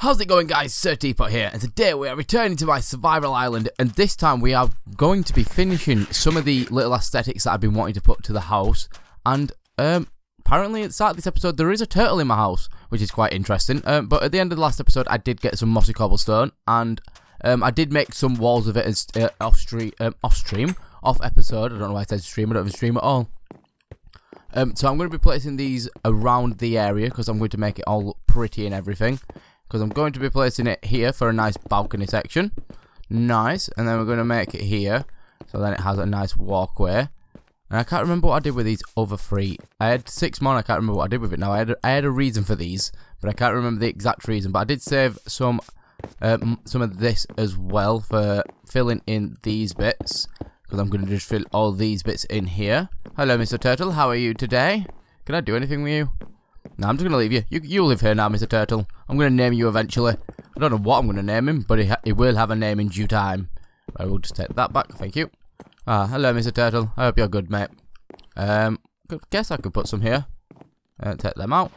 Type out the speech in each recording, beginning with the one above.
How's it going guys, Sir Teapot here, and today we are returning to my survival island, and this time we are going to be finishing some of the little aesthetics that I've been wanting to put to the house, and um, apparently at the start of this episode there is a turtle in my house, which is quite interesting, um, but at the end of the last episode I did get some mossy cobblestone, and um, I did make some walls of it as uh, off, stream, um, off stream, off episode, I don't know why I said stream, I don't have a stream at all. Um, so I'm going to be placing these around the area, because I'm going to make it all look pretty and everything because I'm going to be placing it here for a nice balcony section. Nice. And then we're going to make it here. So then it has a nice walkway. And I can't remember what I did with these other three. I had six more I can't remember what I did with it now. I had, a, I had a reason for these, but I can't remember the exact reason. But I did save some um, some of this as well for filling in these bits. Because I'm going to just fill all these bits in here. Hello, Mr. Turtle. How are you today? Can I do anything with you? No, I'm just going to leave you. you. You live here now, Mr. Turtle. I'm going to name you eventually. I don't know what I'm going to name him, but he, he will have a name in due time. I will just take that back. Thank you. Ah, hello, Mr. Turtle. I hope you're good, mate. Um, guess I could put some here. Uh, take them out.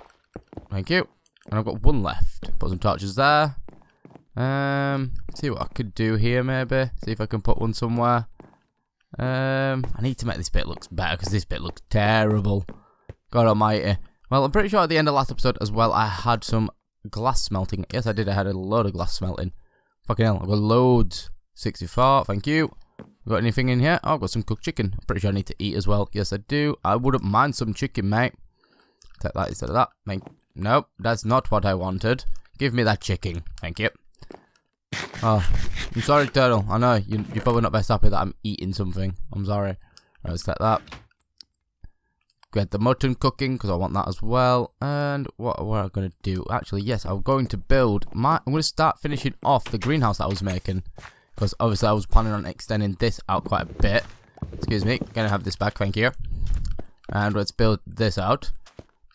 Thank you. And I've got one left. Put some torches there. Um, see what I could do here, maybe. See if I can put one somewhere. Um, I need to make this bit look better because this bit looks terrible. God almighty. Well, I'm pretty sure at the end of last episode as well, I had some glass smelting. Yes, I did. I had a load of glass smelting. Fucking hell, I've got loads. 64, thank you. Got anything in here? Oh, I've got some cooked chicken. I'm pretty sure I need to eat as well. Yes, I do. I wouldn't mind some chicken, mate. Take that instead of that. Thank Nope, that's not what I wanted. Give me that chicken. Thank you. Oh, I'm sorry, Turtle. I know, you, are probably not best happy that I'm eating something. I'm sorry. Right, let's take that get the mutton cooking because I want that as well. And what, what am I going to do? Actually, yes, I'm going to build my. I'm going to start finishing off the greenhouse that I was making because obviously I was planning on extending this out quite a bit. Excuse me, gonna have this back, thank you. And let's build this out.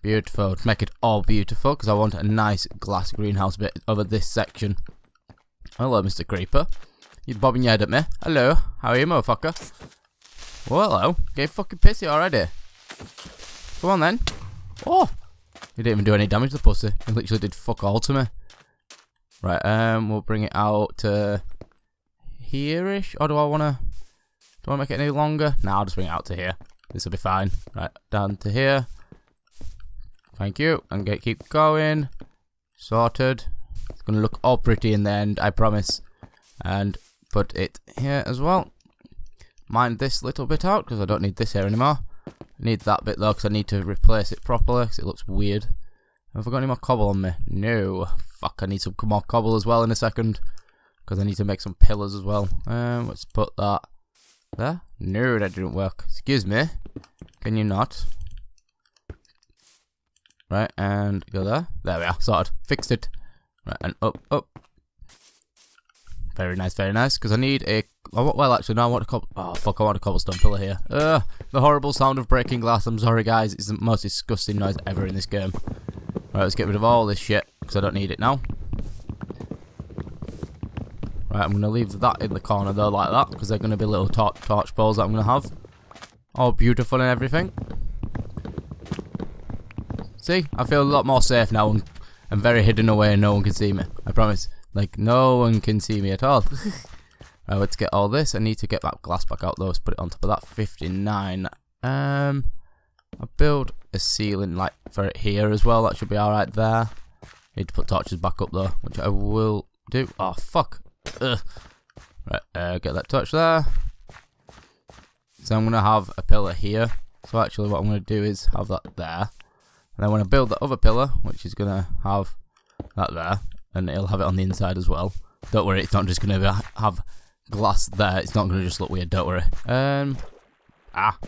Beautiful. To make it all beautiful because I want a nice glass greenhouse bit over this section. Hello, Mr. Creeper. You bobbing your head at me. Hello. How are you, motherfucker? Well, hello. Get fucking pissy already. Come on then. Oh! He didn't even do any damage to the pussy. He literally did fuck all to me. Right, um, we'll bring it out to here-ish. Or do I want to... Do I make it any longer? No, I'll just bring it out to here. This will be fine. Right, down to here. Thank you. And get keep going. Sorted. It's going to look all pretty in the end, I promise. And put it here as well. Mind this little bit out, because I don't need this here anymore. Need that bit though, because I need to replace it properly, because it looks weird. Have I got any more cobble on me? No. Fuck, I need some more cobble as well in a second. Because I need to make some pillars as well. Um, let's put that there. No, that didn't work. Excuse me. Can you not? Right, and go there. There we are, sorted. Fixed it. Right, and up, up. Very nice, very nice. Because I need a well, actually, no, I want a. Oh, fuck, I want a cobblestone pillar here. Ugh, the horrible sound of breaking glass. I'm sorry, guys. It's the most disgusting noise ever in this game. Right, let's get rid of all this shit, because I don't need it now. Right, I'm going to leave that in the corner, though, like that, because they're going to be little tor torch balls that I'm going to have. All beautiful and everything. See? I feel a lot more safe now and, and very hidden away and no one can see me. I promise. Like, no one can see me at all. Uh, let's get all this. I need to get that glass back out though. Let's put it on top of that. 59. Um, I'll build a ceiling like for it here as well. That should be alright there. Need to put torches back up though, which I will do. Oh, fuck. Ugh. Right, uh, get that torch there. So I'm going to have a pillar here. So actually what I'm going to do is have that there. And then when I build the other pillar, which is going to have that there, and it'll have it on the inside as well. Don't worry, it's not just going to have glass there. It's not going to just look weird, don't worry. Um, ah.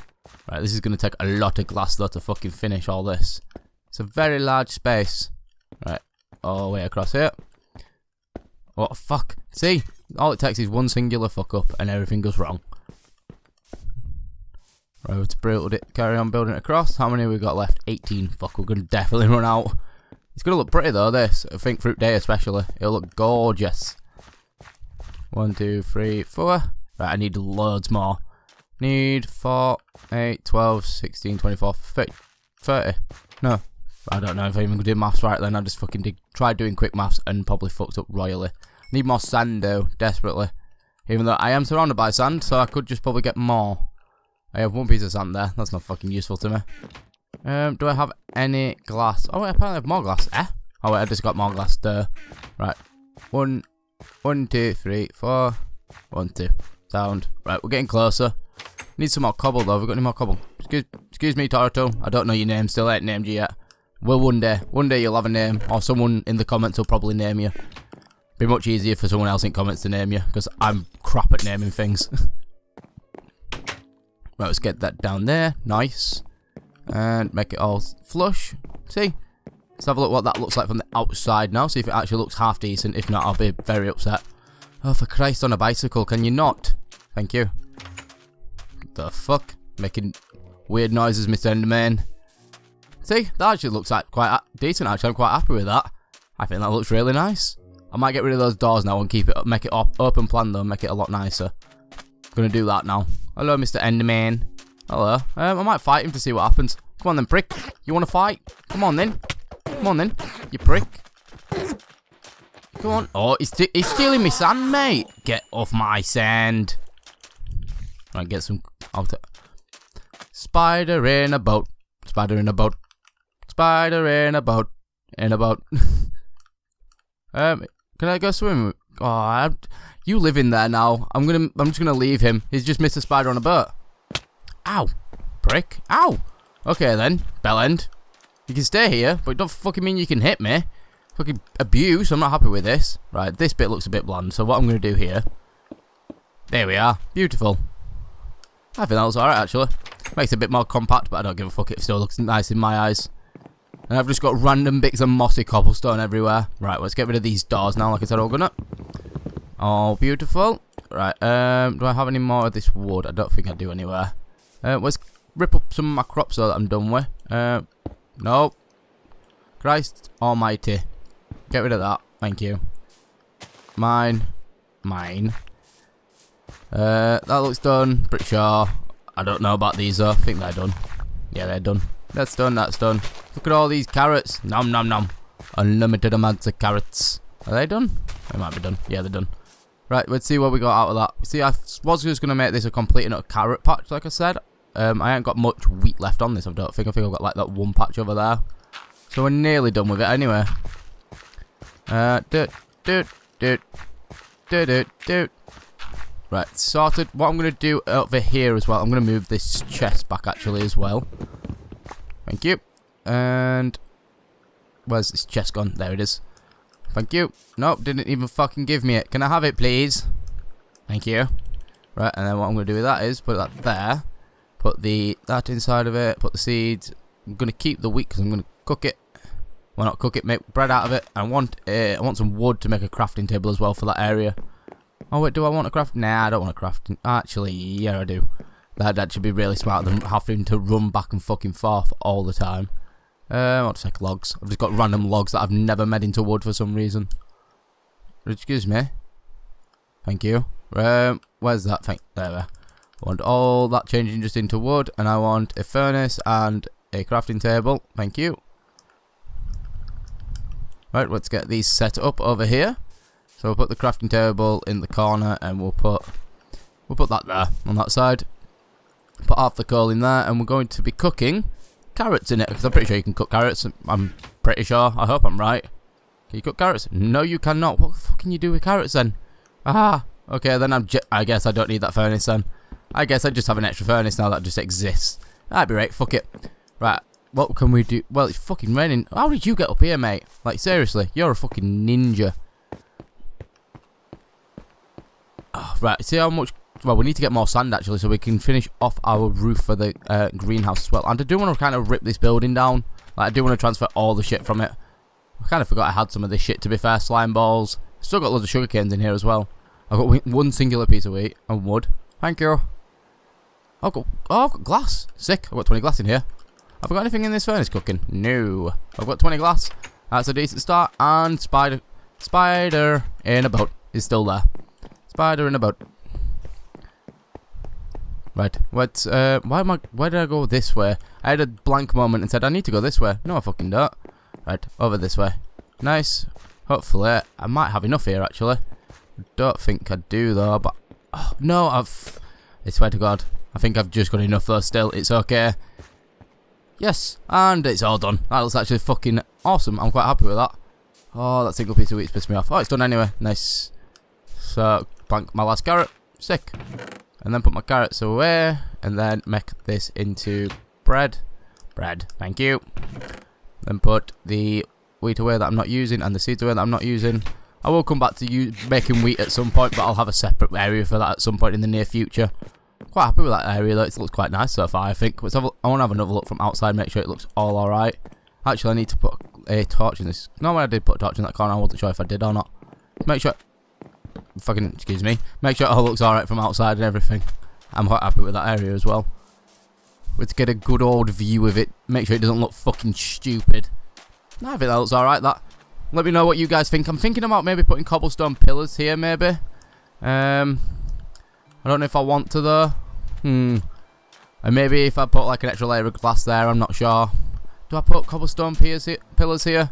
Right, this is going to take a lot of glass, though, to fucking finish all this. It's a very large space. Right, all the way across here. What fuck? See? All it takes is one singular fuck up and everything goes wrong. Right, let's build it, carry on building it across. How many we got left? 18. Fuck, we're going to definitely run out. It's going to look pretty though, this. I think Fruit Day especially. It'll look gorgeous. One, two, three, four. Right, I need loads more. Need 4, 8, 12, 16, 24, 30. 30. No, I don't know if I even did maths right then. I just fucking did, tried doing quick maths and probably fucked up royally. Need more sand though, desperately. Even though I am surrounded by sand, so I could just probably get more. I have one piece of sand there. That's not fucking useful to me. Um, do I have any glass? Oh, wait, apparently I have more glass. Eh? Oh, wait, I just got more glass there. Right. One, one, two, three, four. One, two. Sound. Right, we're getting closer. Need some more cobble, though. Have we got any more cobble? Excuse, excuse me, Torto. I don't know your name. Still ain't named you yet. Well, one day. One day you'll have a name. Or someone in the comments will probably name you. Be much easier for someone else in comments to name you. Because I'm crap at naming things. right, let's get that down there. Nice and make it all flush. See? Let's have a look what that looks like from the outside now, see if it actually looks half decent. If not, I'll be very upset. Oh, for Christ, on a bicycle, can you not? Thank you. The fuck? Making weird noises, Mr. Enderman. See, that actually looks like quite decent, actually. I'm quite happy with that. I think that looks really nice. I might get rid of those doors now and keep it, make it op open plan though, make it a lot nicer. Gonna do that now. Hello, Mr. Enderman. Hello. Um, I might fight him to see what happens. Come on then, prick. You want to fight? Come on then. Come on then, you prick. Come on. Oh, he's, he's stealing me sand, mate. Get off my sand. Right, get some... Out Spider in a boat. Spider in a boat. Spider in a boat. In a boat. um, can I go swim? Oh, I, you live in there now. I'm gonna. I'm just gonna leave him. He's just Mr. Spider on a boat. Ow. Prick. Ow. Okay then, Bellend. You can stay here, but don't fucking mean you can hit me. Fucking abuse, I'm not happy with this. Right, this bit looks a bit bland, so what I'm going to do here... There we are. Beautiful. I think that looks alright, actually. Makes it a bit more compact, but I don't give a fuck. It still looks nice in my eyes. And I've just got random bits of mossy cobblestone everywhere. Right, let's get rid of these doors now, like I said, all gonna. Oh, beautiful. Right, um, do I have any more of this wood? I don't think I do anywhere. Uh, let's rip up some of my crops so that I'm done with. Uh, no. Christ almighty. Get rid of that. Thank you. Mine. Mine. Uh, that looks done. Pretty sure. I don't know about these though. I think they're done. Yeah, they're done. That's done, that's done. Look at all these carrots. Nom nom nom. Unlimited amounts of carrots. Are they done? They might be done. Yeah, they're done. Right, let's see what we got out of that. See, I was just going to make this a complete carrot patch, like I said. Um, I ain't got much wheat left on this, I don't think. I think I've got like that one patch over there. So we're nearly done with it anyway. Uh, do, do. Right, sorted. What I'm going to do over here as well, I'm going to move this chest back actually as well. Thank you. And where's this chest gone? There it is. Thank you. Nope, didn't even fucking give me it. Can I have it, please? Thank you. Right, and then what I'm going to do with that is put that there. Put the that inside of it. Put the seeds. I'm going to keep the wheat because I'm going to cook it. Why not cook it? Make bread out of it. I want uh, I want some wood to make a crafting table as well for that area. Oh wait, do I want a craft? Nah, I don't want a crafting. Actually, yeah, I do. That'd actually be really smart than having to run back and fucking forth all the time. Um, I'll take logs. I've just got random logs that I've never made into wood for some reason. Excuse me. Thank you. Um, where's that thing? There want all that changing just into wood and I want a furnace and a crafting table. Thank you. Right let's get these set up over here. So we'll put the crafting table in the corner and we'll put we'll put that there on that side. Put half the coal in there and we're going to be cooking carrots in it because I'm pretty sure you can cook carrots. I'm pretty sure. I hope I'm right. Can you cook carrots? No you cannot. What the fuck can you do with carrots then? Ah okay then I'm I guess I don't need that furnace then I guess I just have an extra furnace now that just exists. That'd be right, fuck it. Right, what can we do? Well, it's fucking raining. How did you get up here, mate? Like, seriously, you're a fucking ninja. Oh, right, see how much... Well, we need to get more sand, actually, so we can finish off our roof for the uh, greenhouse as well. And I do want to kind of rip this building down. Like, I do want to transfer all the shit from it. I kind of forgot I had some of this shit, to be fair. Slime balls. Still got loads of sugar canes in here as well. I've got one singular piece of wheat and wood. Thank you. Got, oh, I've got glass. Sick. I've got 20 glass in here. Have I got anything in this furnace cooking? No. I've got 20 glass. That's a decent start. And spider, spider in a boat is still there. Spider in a boat. Right. What? Uh, why am I? Why did I go this way? I had a blank moment and said, I need to go this way. No, I fucking don't. Right, over this way. Nice. Hopefully, I might have enough here, actually. Don't think I do, though, but... Oh, no, I've... I swear to God. I think I've just got enough, though, still. It's okay. Yes, and it's all done. That looks actually fucking awesome. I'm quite happy with that. Oh, that single piece of wheat's pissed me off. Oh, it's done anyway. Nice. So, plant my last carrot. Sick. And then put my carrots away. And then make this into bread. Bread. Thank you. Then put the wheat away that I'm not using and the seeds away that I'm not using. I will come back to you making wheat at some point, but I'll have a separate area for that at some point in the near future. Quite happy with that area though, it looks quite nice so far I think. Let's have a, I want to have another look from outside, make sure it looks all alright. Actually I need to put a torch in this. No, I did put a torch in that corner, I wasn't sure if I did or not. Make sure, fucking, excuse me, make sure it all looks alright from outside and everything. I'm quite happy with that area as well. Let's get a good old view of it, make sure it doesn't look fucking stupid. I think that looks alright, that. Let me know what you guys think. I'm thinking about maybe putting cobblestone pillars here, maybe. Um, I don't know if I want to though. Hmm. And maybe if I put like an extra layer of glass there, I'm not sure. Do I put cobblestone pillars here?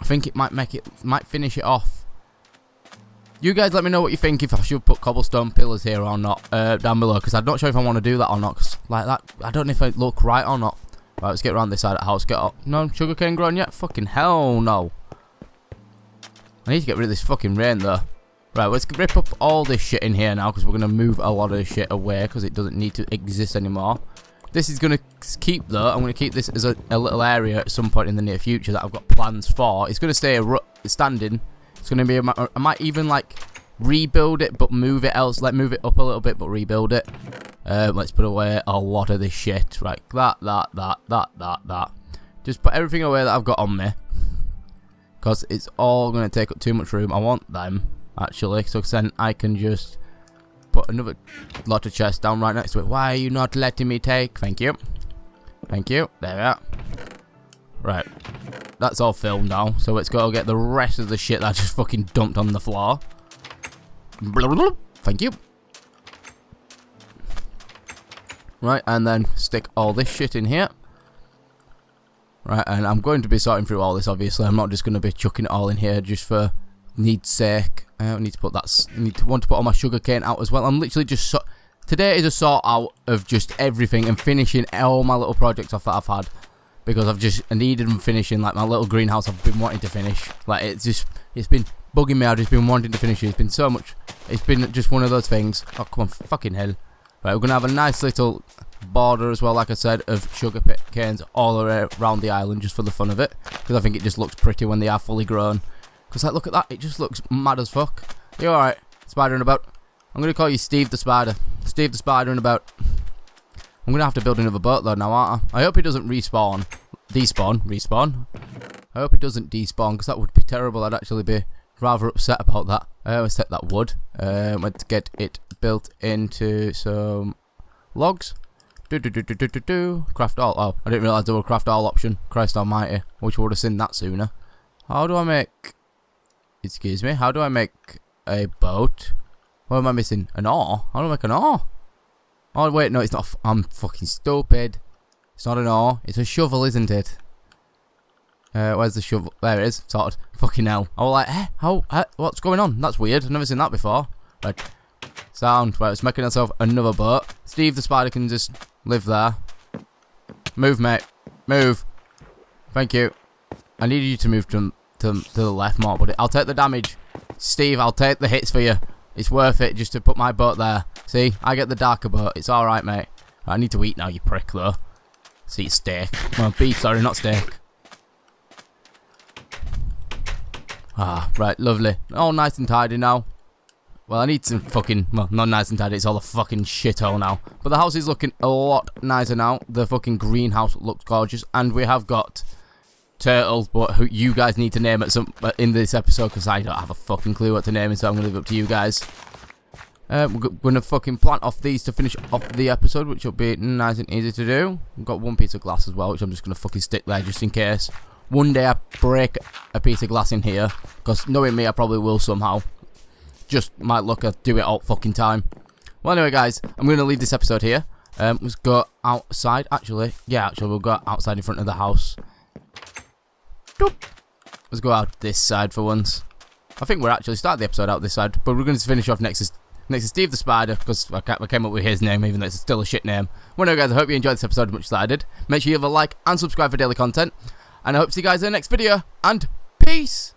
I think it might make it, might finish it off. You guys let me know what you think if I should put cobblestone pillars here or not uh, down below because I'm not sure if I want to do that or not cause like that I don't know if it look right or not. Right, let's get around this side of the house. Get up. No sugarcane grown yet? Fucking hell no. I need to get rid of this fucking rain though. Right, let's rip up all this shit in here now because we're going to move a lot of this shit away because it doesn't need to exist anymore. This is going to keep though. I'm going to keep this as a, a, little area at some point in the near future that I've got plans for. It's going to stay standing. It's going to be, a, I might even like rebuild it but move it else, like move it up a little bit but rebuild it. Um, let's put away a lot of this shit. Right, that, that, that, that, that, that. Just put everything away that I've got on me. Because it's all going to take up too much room. I want them actually. So then I can just put another lot of chests down right next to it. Why are you not letting me take? Thank you. Thank you. There we are. Right. That's all filled now. So let's go get the rest of the shit that I just fucking dumped on the floor. Thank you. Right, and then stick all this shit in here. Right, and I'm going to be sorting through all this, obviously. I'm not just going to be chucking it all in here just for need's sake. I need to put that. Need to want to put all my sugar cane out as well. I'm literally just so, today is a sort out of just everything and finishing all my little projects off that I've had because I've just needed them finishing. Like my little greenhouse, I've been wanting to finish. Like it's just it's been bugging me. I've just been wanting to finish it. It's been so much. It's been just one of those things. Oh come on, fucking hell! Right, we're gonna have a nice little border as well, like I said, of sugar canes all around the island just for the fun of it because I think it just looks pretty when they are fully grown. Because, like, look at that. It just looks mad as fuck. You alright? Spider in about. I'm going to call you Steve the Spider. Steve the Spider in about. I'm going to have to build another boat, though, now, aren't I? I hope he doesn't respawn. Despawn. Respawn. I hope he doesn't despawn, because that would be terrible. I'd actually be rather upset about that. I let's take that wood. Uh, let's get it built into some logs. Do do do do do do do. Craft all. Oh, I didn't realise there a craft all option. Christ almighty. Which would have seen that sooner. How do I make Excuse me, how do I make a boat? What am I missing? An oar? How do I make an oar? Oh, wait, no, it's not. I'm fucking stupid. It's not an oar. It's a shovel, isn't it? Uh, where's the shovel? There it is. Sorted. Fucking hell. I was like, eh, how, eh, what's going on? That's weird. I've never seen that before. Right. Sound. Right, it's making itself another boat. Steve the spider can just live there. Move, mate. Move. Thank you. I need you to move to to, to the left more, but I'll take the damage. Steve, I'll take the hits for you. It's worth it just to put my boat there. See, I get the darker boat. It's alright, mate. I need to eat now, you prick, though. See, steak. Well, beef, sorry, not steak. Ah, right, lovely. All nice and tidy now. Well, I need some fucking, well, not nice and tidy, it's all a fucking shithole now. But the house is looking a lot nicer now. The fucking greenhouse looks gorgeous. And we have got turtle, but who you guys need to name it some uh, in this episode because I don't have a fucking clue what to name it, so I'm gonna leave it up to you guys. Uh, we're gonna fucking plant off these to finish off the episode, which will be nice and easy to do. We've got one piece of glass as well, which I'm just gonna fucking stick there just in case. One day I break a piece of glass in here, because knowing me, I probably will somehow. Just might look, I do it all fucking time. Well, anyway, guys, I'm gonna leave this episode here. Um, let's go outside, actually. Yeah, actually, we'll go outside in front of the house. Doop. Let's go out this side for once. I think we're actually starting the episode out this side, but we're going to finish off next to, next to Steve the Spider, because I, I, came up with his name, even though it's still a shit name. Well, no, guys, I hope you enjoyed this episode as much as I did. Make sure you have a like and subscribe for daily content, and I hope to see you guys in the next video, and peace!